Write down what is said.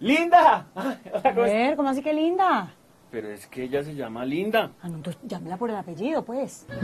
¡Linda! Ah, A ver, ¿cómo así que linda? Pero es que ella se llama Linda. Ah, no, entonces llámela por el apellido, pues.